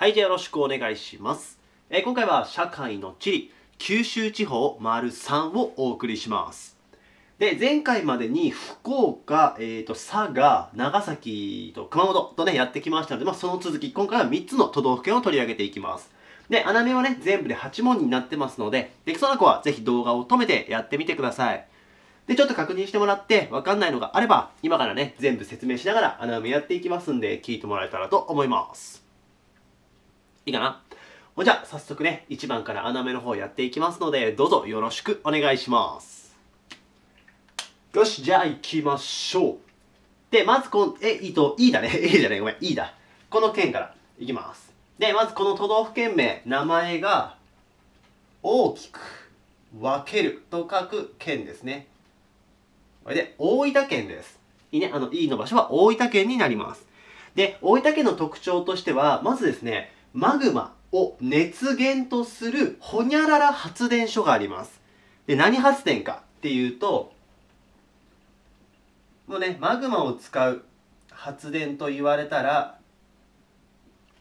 はい、じゃあよろしくお願いします。えー今回は社会の地理、九州地方丸3をお送りします。で、前回までに福岡、えー、と佐賀、長崎と熊本とね、やってきましたので、まあ、その続き、今回は3つの都道府県を取り上げていきます。で、穴目はね、全部で8問になってますので、できそうな子はぜひ動画を止めてやってみてください。で、ちょっと確認してもらって、わかんないのがあれば、今からね、全部説明しながら穴埋めやっていきますんで、聞いてもらえたらと思います。いいかな？じゃあ、早速ね、1番から穴埋めの方やっていきますので、どうぞよろしくお願いします。よし、じゃあ行きましょう。で、まずこの、え、いいと、いいだね。えじゃない、ごめん、いいだ。この県からいきます。で、まずこの都道府県名、名前が、大きく分けると書く県ですね。これで、大分県です。いいね、あの、いいの場所は大分県になります。で、大分県の特徴としては、まずですね、マグマを熱源とするホニャララ発電所があります。で、何発電かっていうと、もうね、マグマを使う発電と言われたら、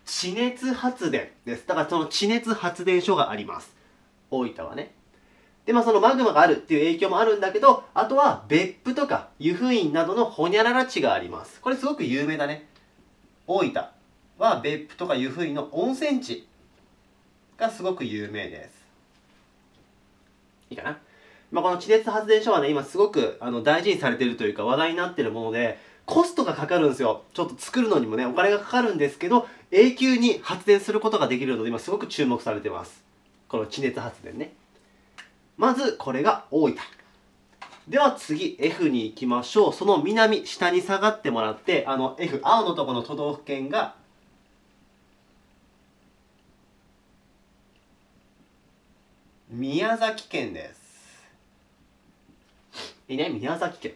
地熱発電です。だからその地熱発電所があります。大分はね。で、まあそのマグマがあるっていう影響もあるんだけど、あとは別府とか湯布院などのホニャララ地があります。これすごく有名だね。大分は別府とか湯布院の温泉地がすごく有名です。いいかな？まあ、この地熱発電所はね、今すごくあの大事にされてるというか話題になってるもので、コストがかかるんですよ。ちょっと作るのにもね、お金がかかるんですけど、永久に発電することができるので、今すごく注目されてます。この地熱発電ね。まず、これが大分。では次、F に行きましょう。その南、下に下がってもらって、あの F、青のところの都道府県が、宮崎県です。いいね、宮崎県。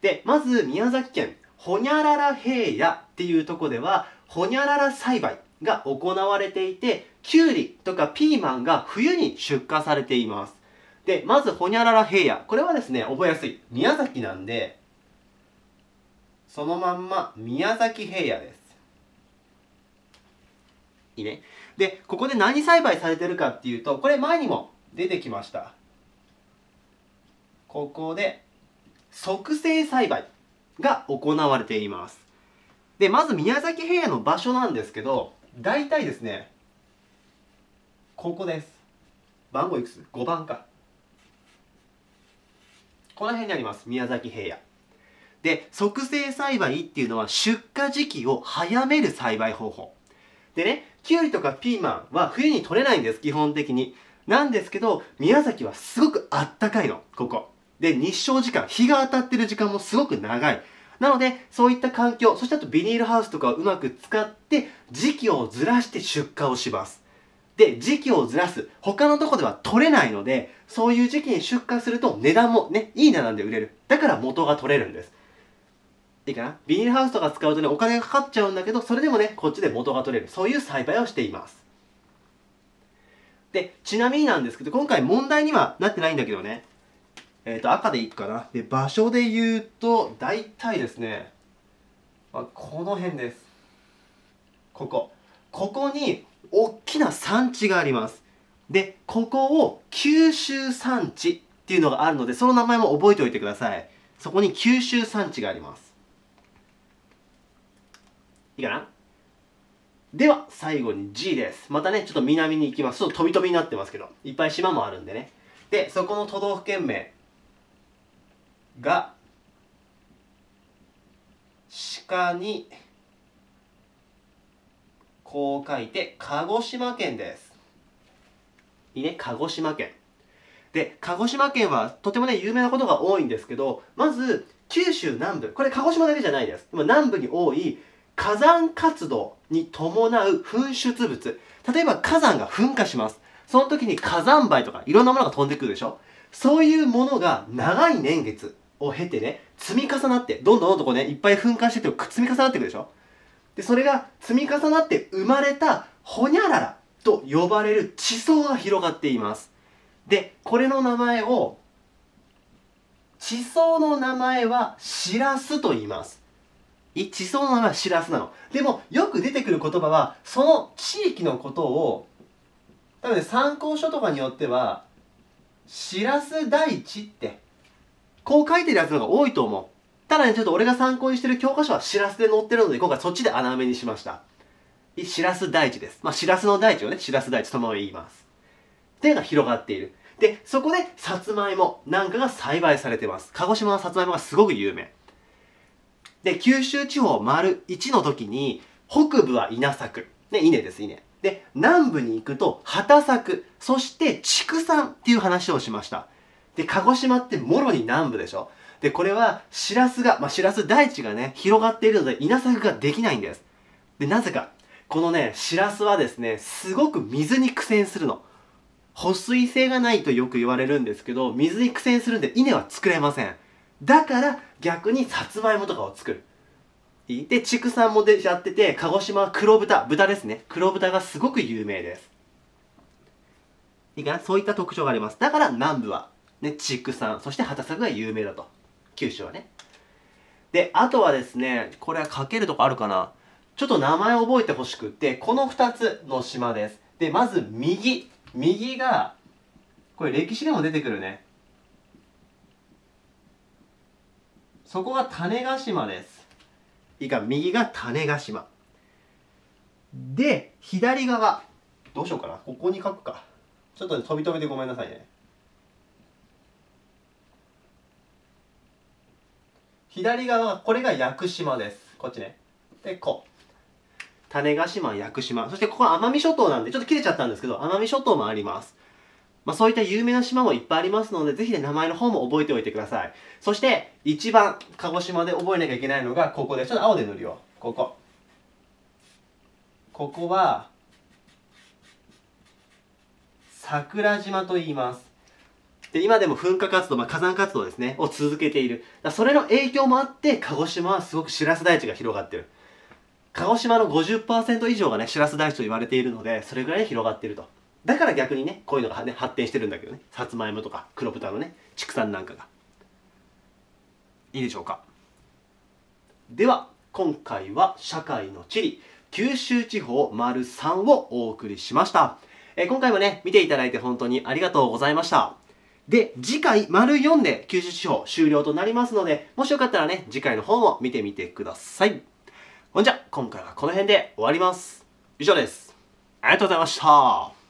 で、まず宮崎県、ほにゃらら平野っていうとこでは、ほにゃらら栽培が行われていて、きゅうりとかピーマンが冬に出荷されています。で、まずほにゃらら平野。これはですね、覚えやすい。宮崎なんで、そのまんま宮崎平野です。いいね。で、ここで何栽培されてるかっていうと、これ前にも出てきました。ここで、促成栽培が行われています。で、まず宮崎平野の場所なんですけど、大体ですね、ここです。番号いくつ ?5 番か。この辺にあります。宮崎平野。で、促成栽培っていうのは出荷時期を早める栽培方法。でね、キュウリとかピーマンは冬に取れないんです、基本的に。なんですけど、宮崎はすごくあったかいの、ここ。で、日照時間、日が当たってる時間もすごく長い。なので、そういった環境、そしてあとビニールハウスとかをうまく使って、時期をずらして出荷をします。で、時期をずらす。他のとこでは取れないので、そういう時期に出荷すると値段もね、いい値段で売れる。だから元が取れるんです。いいかな？ビニールハウスとか使うとね、お金がかかっちゃうんだけど、それでもね、こっちで元が取れる。そういう栽培をしています。で、ちなみになんですけど、今回問題にはなってないんだけどね、えっ、と、赤でいくかな。で、場所で言うと、大体ですね、あこの辺です。ここ。ここに、大きな産地があります。で、ここを九州産地っていうのがあるので、その名前も覚えておいてください。そこに九州産地があります。いいかな？では、最後に G です。またね、ちょっと南に行きます。ちょっと飛び飛びになってますけど、いっぱい島もあるんでね。で、そこの都道府県名が、鹿に、こう書いて、鹿児島県です。いいね、鹿児島県。で、鹿児島県はとてもね、有名なことが多いんですけど、まず、九州南部、これ鹿児島だけじゃないです。今南部に多い火山活動に伴う噴出物。例えば火山が噴火します。その時に火山灰とかいろんなものが飛んでくるでしょそういうものが長い年月を経てね、積み重なって、どんどんどんどんこうね、いっぱい噴火してって積み重なっていくでしょで、それが積み重なって生まれたホニャララと呼ばれる地層が広がっています。で、これの名前を、地層の名前はシラスと言います。地層の名前はしらすなの。でもよく出てくる言葉はその地域のことを多分ね参考書とかによってはしらす大地ってこう書いてるやつの方が多いと思う。ただねちょっと俺が参考にしてる教科書はしらすで載ってるので今回そっちで穴埋めにしました。しらす大地です。まあしらすの大地をねしらす大地そのまま言います。っていうのが広がっている。でそこでさつまいもなんかが栽培されてます。鹿児島のさつまいもがすごく有名。で九州地方丸1の時に北部は稲作。ね稲です稲。で南部に行くと畑作。そして畜産っていう話をしました。で鹿児島ってもろに南部でしょ。でこれはしらすがまあしらす大地がね広がっているので稲作ができないんです。でなぜか。このねしらすはですねすごく水に苦戦するの。保水性がないとよく言われるんですけど水に苦戦するんで稲は作れません。だから逆にさつまいもとかを作る。で畜産もでやってて鹿児島は黒豚豚ですね。黒豚がすごく有名です。いいかな？そういった特徴があります。だから南部はね畜産そして畑作が有名だと。九州はね。であとはですねこれは書けるとこあるかな？ちょっと名前を覚えてほしくってこの2つの島です。でまず右。右がこれ歴史でも出てくるね。そこが種子島です。いいか右が種子島。で左側。どうしようかな。ここに書くか。ちょっと、ね、飛び飛びでごめんなさいね。左側これが屋久島です。こっちね。でこう。種子島屋久島。そしてここは奄美諸島なんでちょっと切れちゃったんですけど奄美諸島もあります。まあ、そういった有名な島もいっぱいありますので、ぜひね、名前の方も覚えておいてください。そして、一番、鹿児島で覚えなきゃいけないのが、ここで、ちょっと青で塗るよ。ここ。ここは、桜島と言います。で、今でも噴火活動、まあ、火山活動ですね、を続けている。それの影響もあって、鹿児島はすごくシラス台地が広がってる。鹿児島の50%以上がね、シラス台地と言われているので、それぐらい広がっていると。だから逆にねこういうのが、ね、発展してるんだけどね。さつまいもとか黒豚のね畜産なんかが。いいでしょうか。では今回は社会の地理九州地方丸3をお送りしました、え、今回もね見ていただいて本当にありがとうございました。で次回丸4で九州地方終了となりますのでもしよかったらね次回の方も見てみてください。ほんじゃ今回はこの辺で終わります。以上です。ありがとうございました。